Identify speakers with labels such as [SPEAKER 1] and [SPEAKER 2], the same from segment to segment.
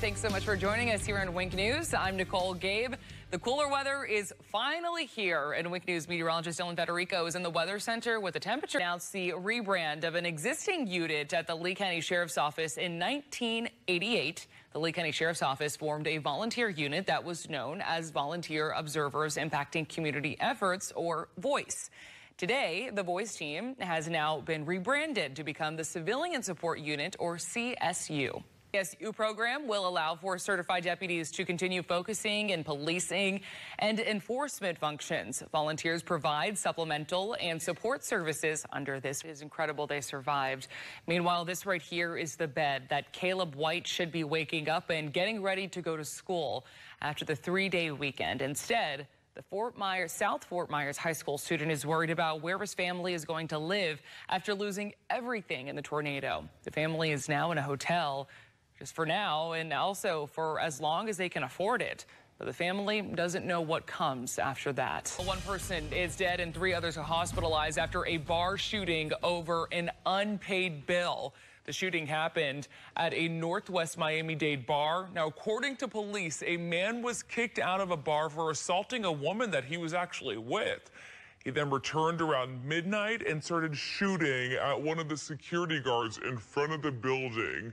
[SPEAKER 1] Thanks so much for joining us here on Wink News. I'm Nicole Gabe. The cooler weather is finally here, and Wink News meteorologist Dylan Federico is in the Weather Center with the temperature. Announced the rebrand of an existing unit at the Lee County Sheriff's Office in 1988. The Lee County Sheriff's Office formed a volunteer unit that was known as Volunteer Observers Impacting Community Efforts, or VOICE. Today, the VOICE team has now been rebranded to become the Civilian Support Unit, or CSU. CSU program will allow for certified deputies to continue focusing in policing and enforcement functions. Volunteers provide supplemental and support services under this. It is incredible they survived. Meanwhile, this right here is the bed that Caleb White should be waking up and getting ready to go to school after the three-day weekend. Instead, the Fort Myers, South Fort Myers High School student is worried about where his family is going to live after losing everything in the tornado. The family is now in a hotel just for now and also for as long as they can afford it. But the family doesn't know what comes after that. One person is dead and three others are hospitalized after a bar shooting over an unpaid bill. The shooting happened at a Northwest Miami-Dade bar. Now, according to police, a man was kicked out of a bar for assaulting a woman that he was actually with. He then returned around midnight and started shooting at one of the security guards in front of the building.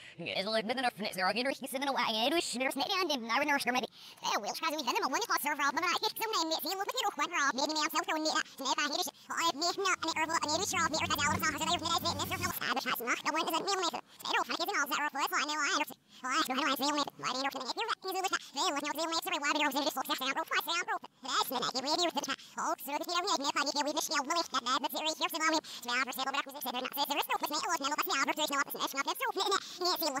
[SPEAKER 2] is like med enough finesse or getting sitting away and wish there's maybe and then never nurse maybe eh well try to them one class server but I think some name me look at what rob maybe me self and me snap I hear I me not er er oh for there's no place not that's so yeah see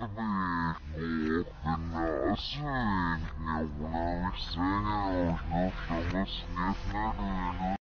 [SPEAKER 3] язык его не See, I don't know.